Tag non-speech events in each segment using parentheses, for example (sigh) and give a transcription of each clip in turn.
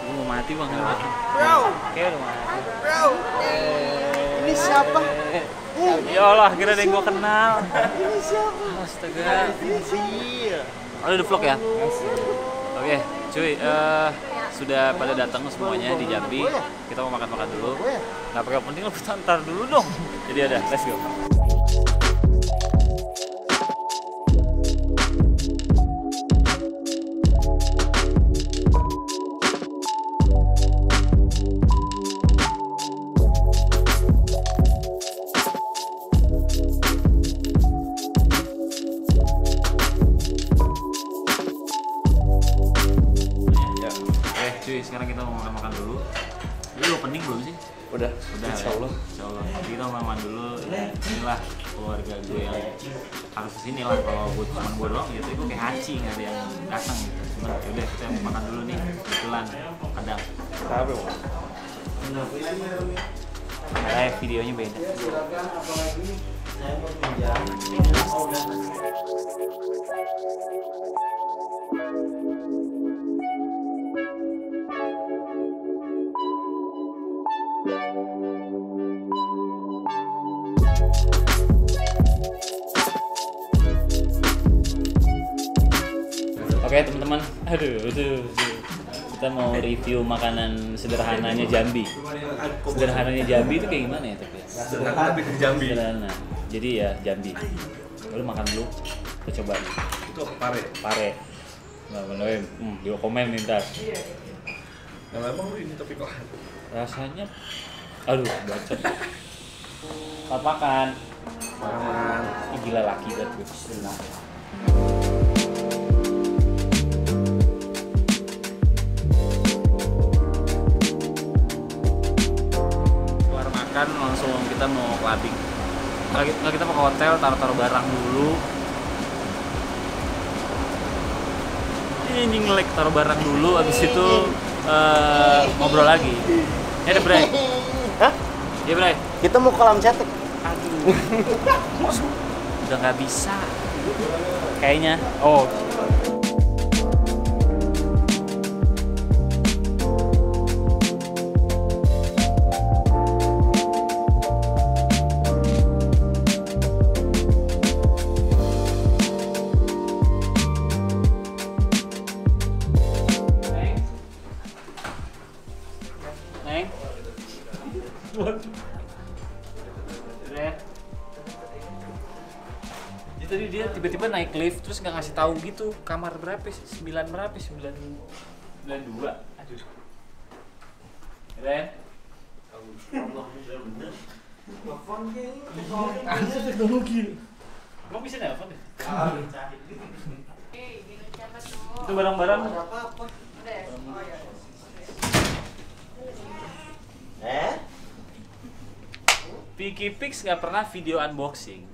Gue mau mati bang. Bro, Kayak udah mati. bro. Ini siapa? Ya Allah, akhirnya ada yang gue kenal. Ini siapa? Astaga. Oh, udah vlog ya? Oke, cuy. eh, sudah pada datang semuanya di Jambi. Kita mau makan-makan dulu. Nggak pakai penting lo ntar dulu dong. Jadi ada, let's go. Cuy, sekarang kita mau makan-makan dulu. Lu opening belum sih? Udah. Udah, Insya ya? Allah. Insya Allah. Jadi kita mau makan dulu. Inilah keluarga gue yang harus ke sini lah. Kalau gue cuma gue doang gitu, gue kayak haci nggak ada yang datang gitu. Cuman yaudah kita makan dulu nih. Kebetulan kadang. Apa? Eh, videonya beda. Oke teman-teman, aduh, aduh, aduh. kita mau review makanan sederhananya Jambi. Sederhananya Jambi itu kayak gimana ya tapi? Sederhana tapi ke Jambi. Sederhana. Jadi ya Jambi. Lu makan dulu, kita coba. Itu pare? Pare. Nah, benerin. Hmm, di komen nih ntar. Nah, memang lu ini tapi kok. Rasanya, aduh, bacot. Papakan. Makan. Ih, gila laki banget gue. Makan langsung kita mau clubbing. Kalau kita, mau ke hotel taruh-taruh barang dulu. Ini ngelek taruh barang dulu, habis itu eh, ngobrol lagi. Ya deh, Bray. Hah? Ya, Bray. Kita mau kolam cetek. Aduh. (laughs) Udah nggak bisa. Kayaknya. Oh. Neng. Red. Jadi tadi dia tiba-tiba naik lift terus nggak ngasih tahu gitu kamar berapa sih? Sembilan berapa? Sembilan sembilan dua. Aduh. Ren. Teknologi. Kamu bisa nelfon ya? Itu barang-barang. Eh? Piki Pix nggak pernah video unboxing.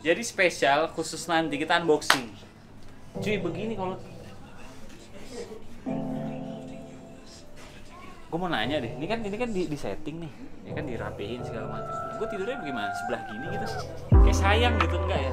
Jadi spesial khusus nanti kita unboxing. Cuy begini kalau Gue mau nanya deh, ini kan ini kan di, di setting nih, ya kan dirapihin segala macam. Gue tidurnya bagaimana? Sebelah gini gitu, kayak sayang gitu enggak ya?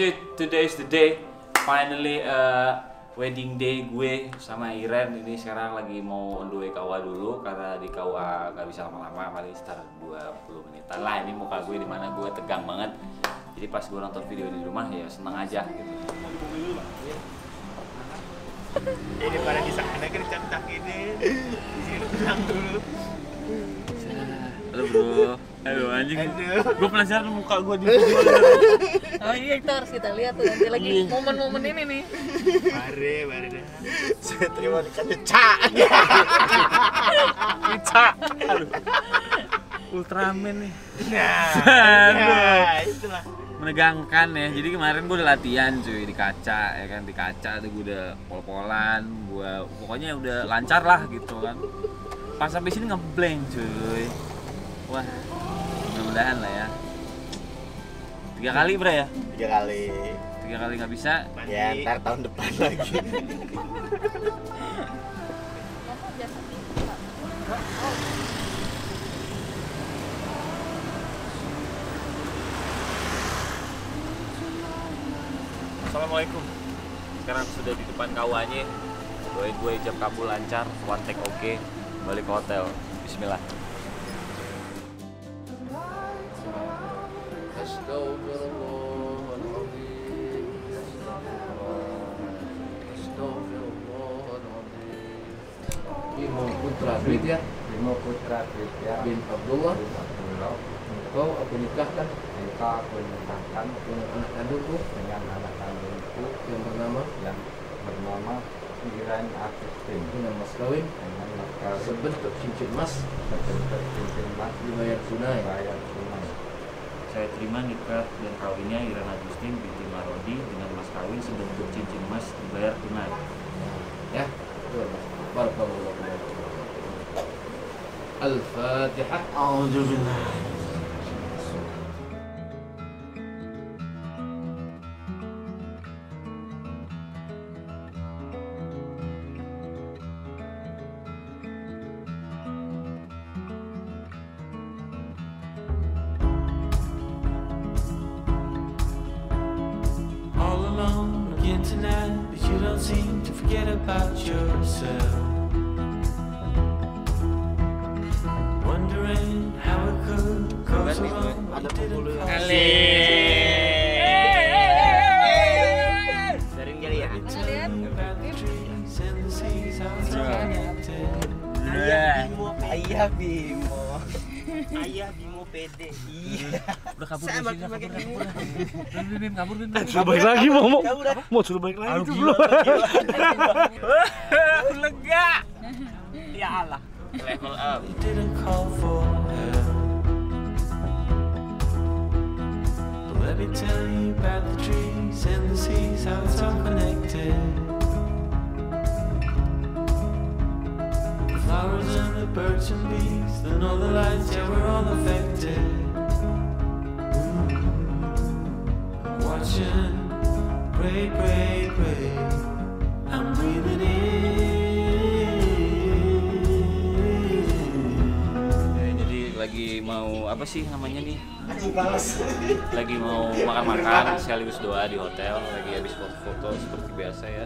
Cuy, today is the day. Finally, uh, wedding day gue sama Iren ini sekarang lagi mau on the way KUA dulu karena di KUA gak bisa lama-lama paling sekitar 20 menitan lah ini muka gue di mana gue tegang banget jadi pas gue nonton video di rumah ya seneng aja gitu Ini pada di sana kan cantik ini. Di sini tenang dulu. halo bro Aduh anjing. Gue penasaran muka gue di video. (laughs) Oh iya itu harus kita lihat tuh nanti lagi momen-momen ini nih. Bare, bare dah. Saya terima dikasih cak. Pica. Aduh. Ultraman nih. Nah, Aduh. ya, itulah. menegangkan ya jadi kemarin gue udah latihan cuy di kaca ya kan di kaca tuh gue udah pol-polan gue pokoknya udah lancar lah gitu kan pas sampai sini ngeblank cuy wah mudah-mudahan lah ya. Tiga kali bro ya? Tiga kali. tiga kali nggak bisa? Ya, ntar tahun depan lagi. Assalamualaikum. Sekarang sudah di depan kawanya. Doain gue ijab kabul lancar. One take oke. Balik ke hotel. Bismillah Putra Bidya Bimo Putra Tritya bin Abdullah. Bin Abdullah. Engkau aku nikahkan engkau aku nikahkan dengan anak kandungku. dengan anak kandungku. Yang bernama? Yang bernama Iran Agustin dengan mas kawin? Dengan mas kawin. Sebentuk cincin emas sebentuk cincin emas dibayar tunai. Bayar tunai. Saya terima nikah dan kawinnya Iren Agustin binti Marodi. Dengan mas kawin sebentuk cincin emas dibayar tunai. ya betul barakallahu fiik Al-Fatihah Alhamdulillah. all alone again tonight, but you don't seem to forget about yourself. Didn't call Sering kali ya. it's all connected. Ayah Bimo. Ayah Bimo PD. Iya. Udah kabur Saya makin kabur, makin kabur. Bim, kabur, Bim. Sudah balik lagi mau mau mau sudah balik lagi gila, belum. Lega. Ya Allah. Level up. Let me tell you about the trees and the seas, how it's all connected. The flowers and the birds and bees, the lights, yeah, we're all affected. Watching, pray, pray, pray. Apa sih namanya nih? (laughs) Lagi mau makan-makan sekaligus doa di hotel, lagi habis foto-foto seperti biasa ya.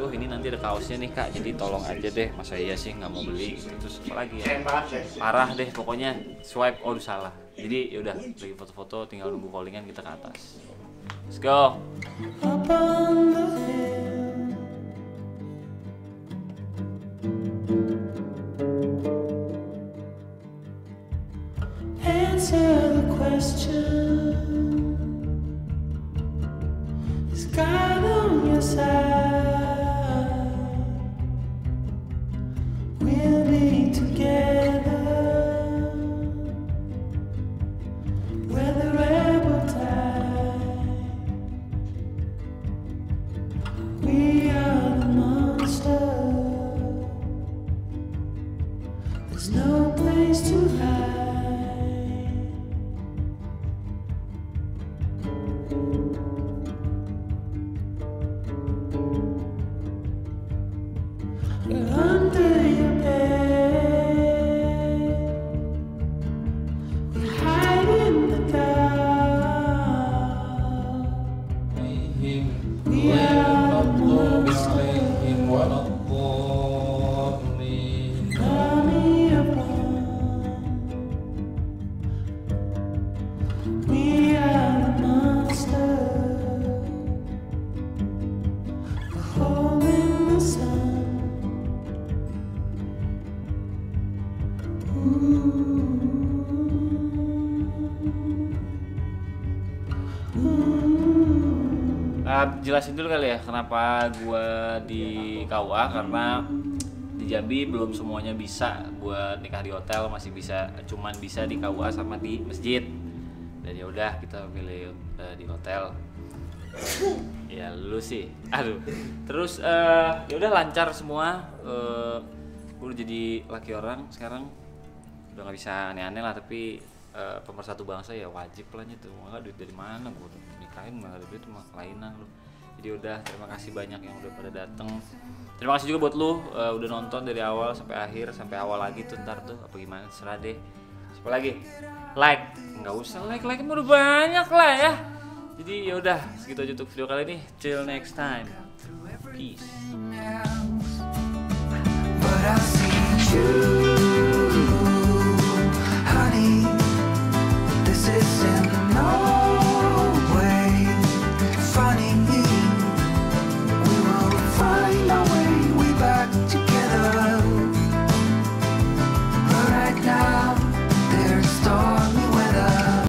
Uh ini nanti ada kaosnya nih kak, jadi tolong aja deh. Masa iya sih nggak mau beli gitu. Terus apa lagi ya? Parah deh pokoknya swipe oh salah. Jadi yaudah lagi foto-foto, tinggal nunggu callingan kita ke atas. Let's go. There's no place to hide. Jelasin dulu kali ya kenapa gua di KUA karena di Jambi belum semuanya bisa buat nikah di hotel masih bisa cuman bisa di KUA sama di masjid. Dan ya udah kita pilih eh, di hotel. Ya lu sih. Aduh. Terus eh, ya udah lancar semua. Eh gue jadi laki orang sekarang. Udah nggak bisa aneh-aneh lah tapi eh, pemersatu bangsa ya wajib lah itu nggak duit dari mana gue nikahin ada duit mah kelainan lu jadi udah terima kasih banyak yang udah pada dateng. Terima kasih juga buat lu eh, udah nonton dari awal sampai akhir sampai awal lagi tuh ntar tuh apa gimana serah deh. Siapa lagi? Like. Nggak usah like like udah banyak lah ya. Jadi ya udah segitu aja untuk video kali ini. Till next time. Peace